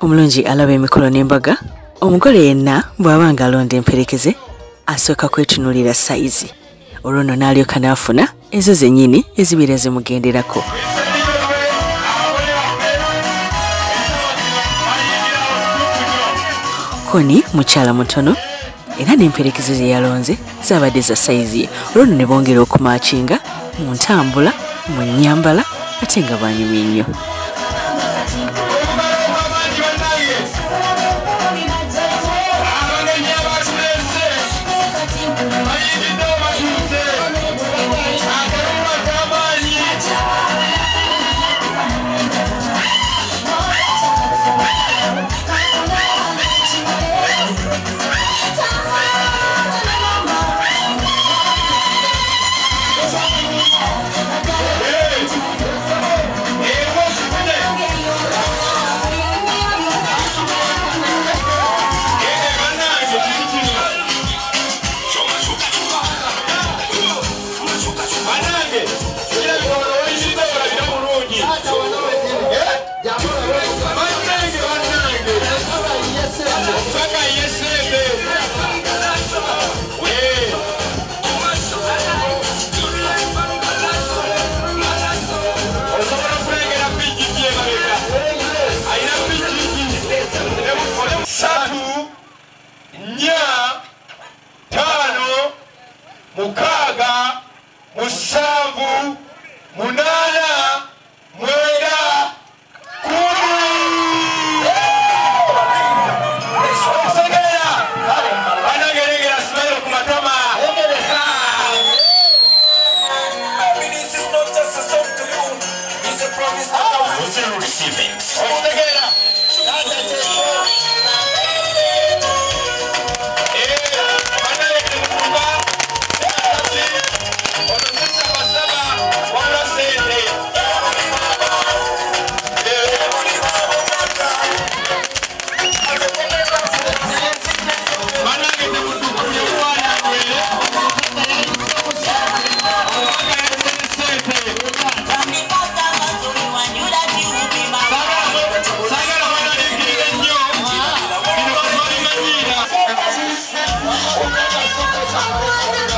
omulungi alaba emikolo n'embaga. Omugole yenna bw'aba nga alonda emperekeze asooka kwetunuulira sayizi olwo nno n'alyoka n'afuna ezo zennyini ezibeera zimugenderako. Koni mukyala mutono era n'emperekezo ze yalonze zaabadde za sayizi ye olwo nno ne bongera okumakinga mu ntambula mu nnyambala ate nga bwanyumi nnyo musanvu munaana 给我的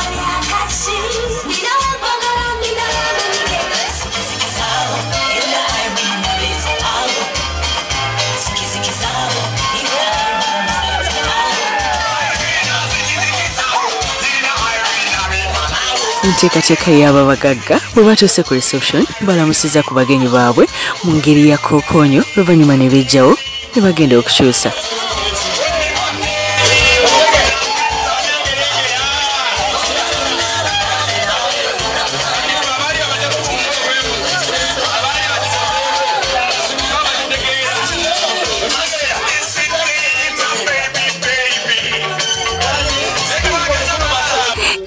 enteekateeka y'aba bagagga bwe batuuse ku reception balamusiza ku bagenyi baabwe mu ngeri ya kookoonyo oluvannyuma ne bejjawo ne bagenda okukyusa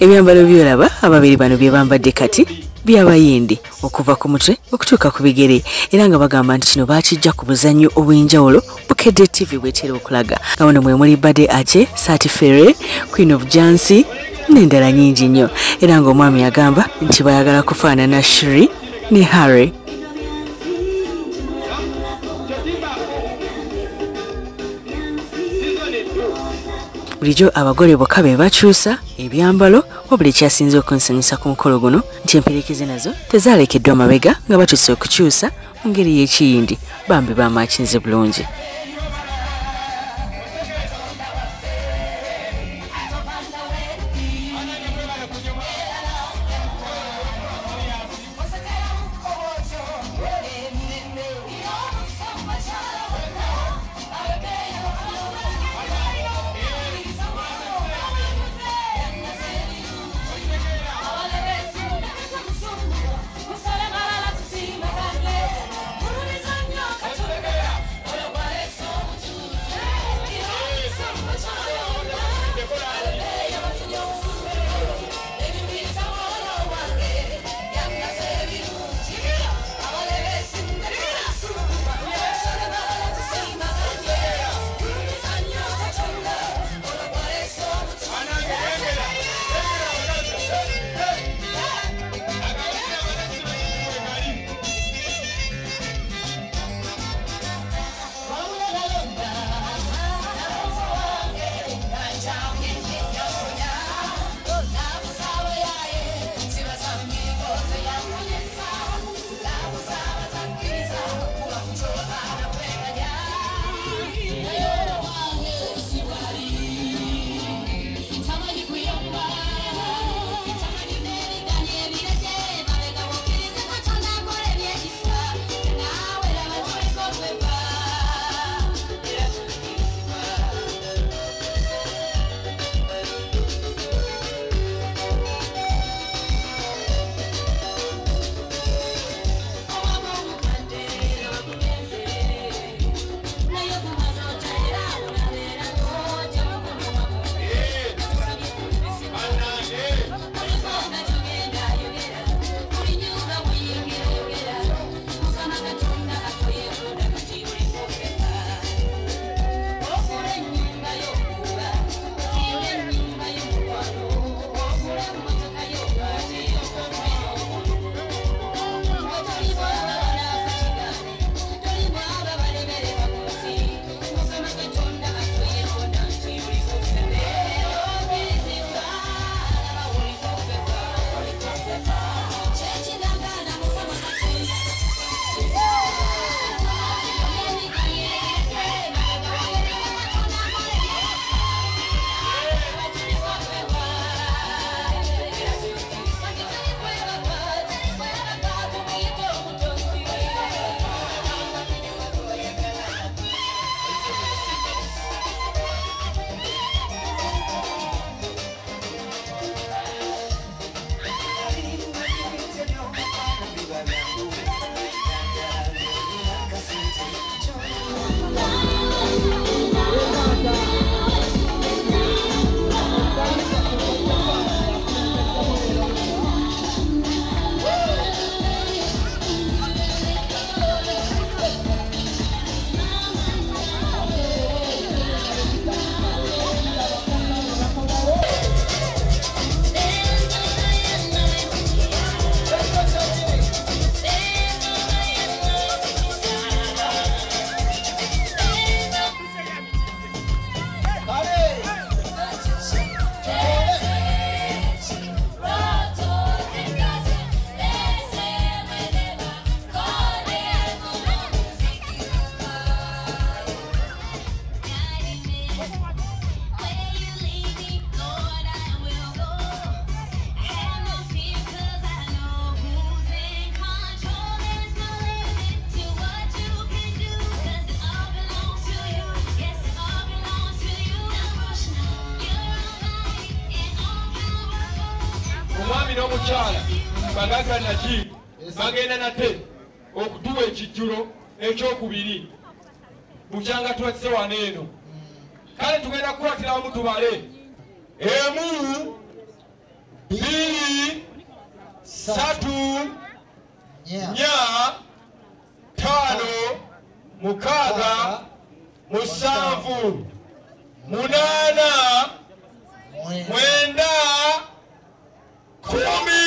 ebyambalo byolaba ababiri bano bye bambadde kati byabayindi okuva ku mutwe okutuuka ku bigere. Era nga bagamba nti kino bakijja ku buzannyo obw'enjawulo bukedde tv bwetera okulaga. Nga wano mwe muli bade ace sati ferre queen of jansi n'endala nyingi nnyo. Era ng'omwami agamba nti bayagala kufaanana shri ne harry bulijjo abagole bokka be bakyusa ebyambalo wabula ekyasinze okunsanyusa ku mukolo guno nti emperekeze nazo tezaalekeddwa mabega nga batuuse okukyusa mu ngeri y'ekiyindi bambi bamakinze bulungi omwami n'omukyala bagaganaki bagenda nate okutuwa ekijjulo ekyokubiri. Bukyanga twazze wano eno. Kale tugenda kukwatira wamu tubale. Emu bbiri satu nya tano mukaaga musanvu munaana mwenda Come!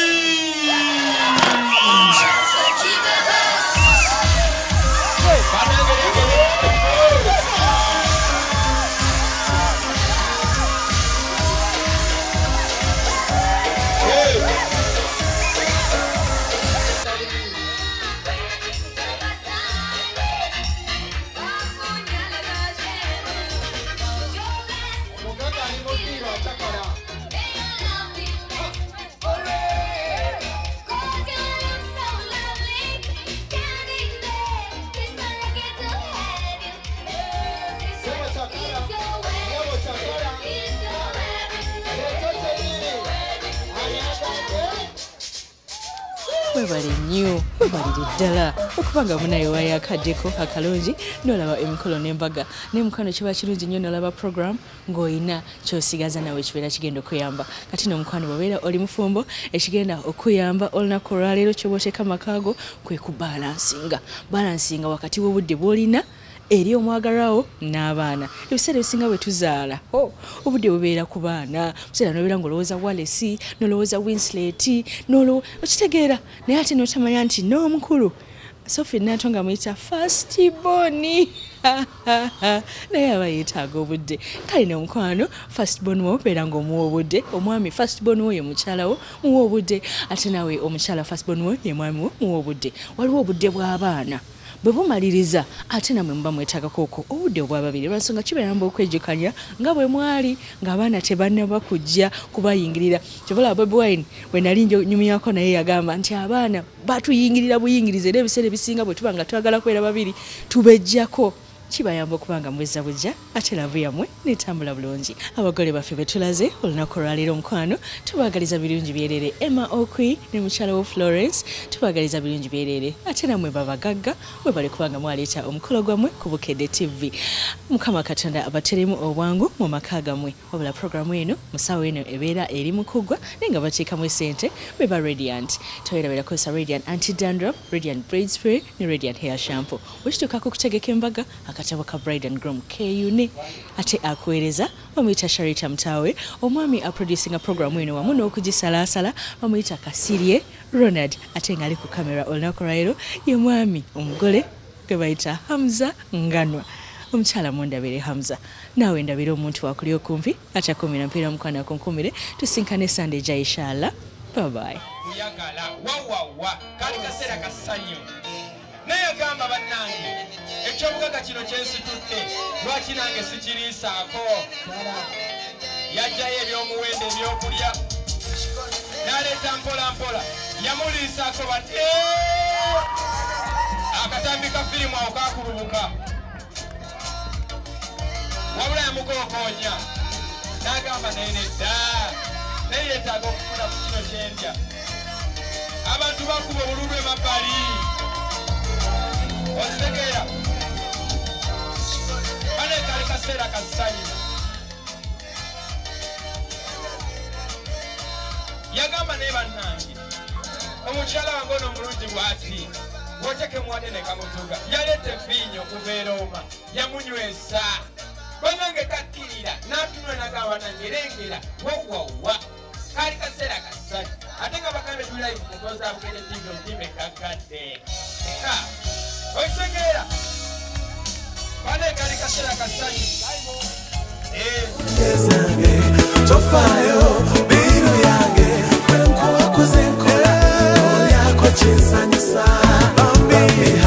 Mwebale nnyo mwebalire ddala okuba nga munayo wayakaddeko akalungi nolaba emikolo n'embaga. Nemukwano kiba kirungi nnyo nolaba program ng'olina kyosigaza nawe kibeera kigenda okuyamba. Kati nomukwano bwebeera oli mufumbo ekigenda okuyamba olunaku olwaleero kyoba oteeka makaago kwe kubalansinga balansinga wakati w'obudde bw'olina eri omwagalwawo n'abaana. Ebiseera ebisinga bwe tuzaala obudde bubeera ku baana. Biseera nobeera ngaolowooza walesi nolowooza winslet okitegeera naye ate notamanya nti n'omukulu. Sofi nato nga muyita fastboni naye aba yeetaaga obudde. Kale nomukwano fastbon wo beera ngaomuwa obudde omwami fastbon wo ye mukyalawo muwa obudde. Ate nawe omukyala fastbon wo ye mwami wo muwa obudde. Waliwo obudde bw'abaana bwe bumaliriza ate namwe muba mwetagako okwo obudde obwababiri. Lwansonga kibayamba okwejjukanya nga bwe mwali ng'abaana tebannaba kujja kubayingirira. Kyobola bobi wine bwe nali nyumyako naye yagamba nti abaana batuyingirira buyingiriza era ebiseera ebisinga bwe tuba nga twagala kwera babiri tubejjako kibayamba okuba nga mweza bujja ate lavu yammwe netambula bulungi. Abagole baffe betulaze olunaku olwaleero omukwano tubagaliza birungi byerere. Emma okwi ne mukyala wo florence tubagaliza birungi byerere. Ate nammwe babagagga mwe bali kuba nga mwaleeta omukolo gwammwe ku bukedde tv mukama katonda abateremu obwangu mu maka gammwe. Wabula programu eno musawo eno ebeera eri mukuggwa naye nga bateekamu esente beba radiant. Toyerabera kozesa radiant anti dandrop radiant braid spray ne radiant hair shampoo. Wekituukako okutegeka embaga akatabo ka bride and groom kune ate akuweereza bamuyita sharita mutaawe omwami aproducinga programu eno wamu n'okugisalaasala bamuyita kasirye ronald ate ng'ali ku kamera olunaku lwaleero ye mwami omugole gwe bayita hamza nganwa. Omukyala mundabire hamza. Naawe ndabire omuntu wakuli okumpi atakumira mpiira mukwana kunkumire tusinkane sande ja inshallah babayi kuyagala wawawa kali kaseera kasanyu naye agamba bannange ekyobugaga kino kyensitutte lwaki nange sikiriisaako? Yajjayo ebyomuwendo ebyokulya n'aleeta mpola mpola yamuliisaako badde. Akatambi ka firimu awo kakulubuka wabula yamukokoonya n'agamba naye nedda naye yeetaaga okufuna ku kino kyendya abantu bakuba obululu emabbali ozitegeera bane kali kaseera kasanyu yagamba naye bannange omukyala wange ono omulungi bw'ati woteke muwadde ne kamutuga yaleta eviinyo okuva erooma yamunywesa banange takkirira n'atunula nagamba nange erengera wawawa kali kaseera kasanyu ate nga bakambe tulive mukoza bugende tivi omutima ekaggadde okitegeera oitegera balekali kashera kasanyi tofayo biro yange kwenkuwakuzenkora olyako cinsanyisa bambiha